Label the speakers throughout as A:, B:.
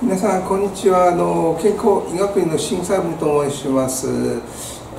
A: 皆さんこんにちは。あの健康医学院の新細部と申します。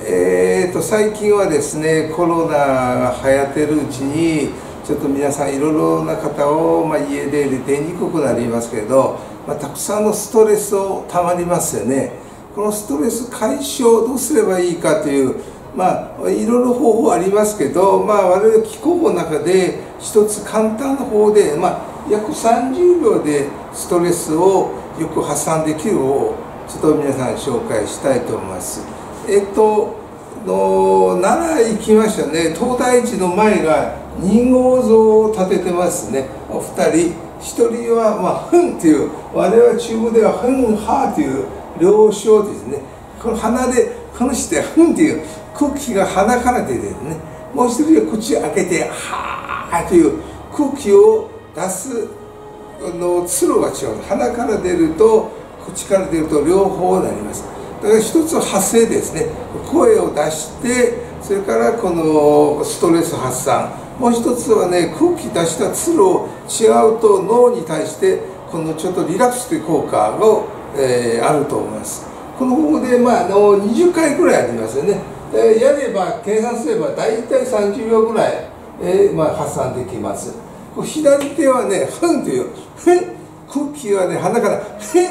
A: えーと最近はですねコロナが流行ってるうちにちょっと皆さんいろいろな方を、まあ、家で出にくくなりますけど、まあ、たくさんのストレスをたまりますよね。このストレス解消どうすればいいかというまあいろいろ方法ありますけど、まあ、我々気候の中で一つ簡単な方で、まあ、約30秒でストレスをよく発散できるをちょっと皆さん紹介したいと思います。えっとの奈良行きましたね。東大寺の前が人号像を立ててますね。お二人一人はまあ「ふん」っていう我々中部では「ふんは」という両称ですね。この鼻でこのして「ふん」っていう空気が鼻から出てるね。もう一人は口開けて「はー」という空気を出すの通路が違う。鼻から出ると口から出ると両方なります。だから一つは発声ですね。声を出してそれからこのストレス発散。もう一つはね空気出した通路を違うと脳に対してこのちょっとリラックスという効果が、えー、あると思います。この方法で、まあ、あの20回ぐらいありますよね。でやれば計算すれば大体30秒ぐらい、えーまあ、発散できます。左手はね「ふん」という「ふん」空気はね鼻から「ふん」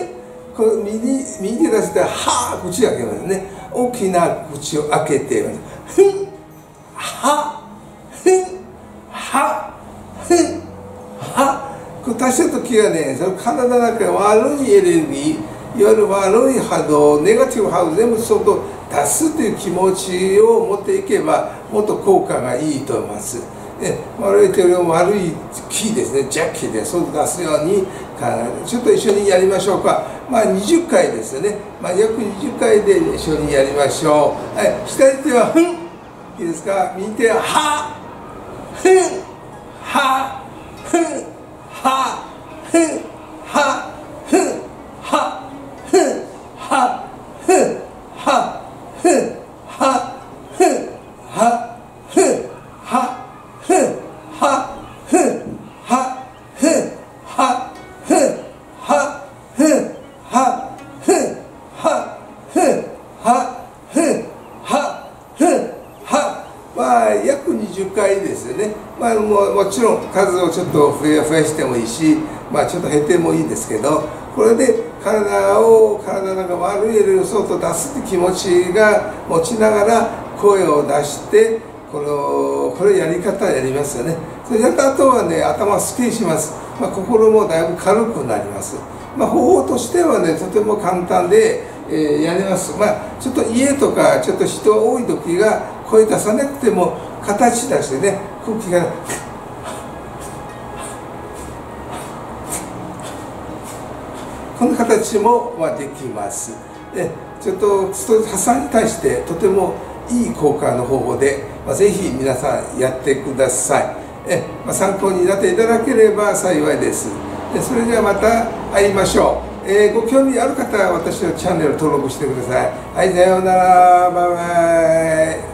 A: この右右手出して「は」口開けますね大きな口を開けて「ふん」「は」「ふん」「は」「ふん」「は」これ足した時はねその体の中で悪いエネルギーいわゆる悪い波動ネガティブ波動全部外出すという気持ちを持っていけばもっと効果がいいと思います。で悪い手よりも悪いキーですねジャッキーで外出すようにちょっと一緒にやりましょうか。まあ20回ですよね、まあ、約20回で一緒にやりましょう。はい左手は「ふん」いいですか？右手は「は」「まあ約20回ですよね。まあももちろん数をちょっと増や増やしてもいいしまあちょっと減ってもいいんですけどこれで体を体の中悪いエネルギーを外出すって気持ちが持ちながら声を出してこのこれやり方やりますよね。それやった後はね頭すっきりします、まあ、心もだいぶ軽くなります、まあ、方法としてはねとても簡単で、えー、やります。まあちょっと家とかちょっと人多い時が声出さなくても形出してね空気がこの形も、ま、できます。でちょっとストレス発散に対してとてもいい効果の方法で、まあ、ぜひ皆さんやってください。え、まあ、参考になっていただければ幸いです。でそれではまた会いましょう、えー、ご興味ある方は私のチャンネル登録してください。はいさようなら。バイバイ。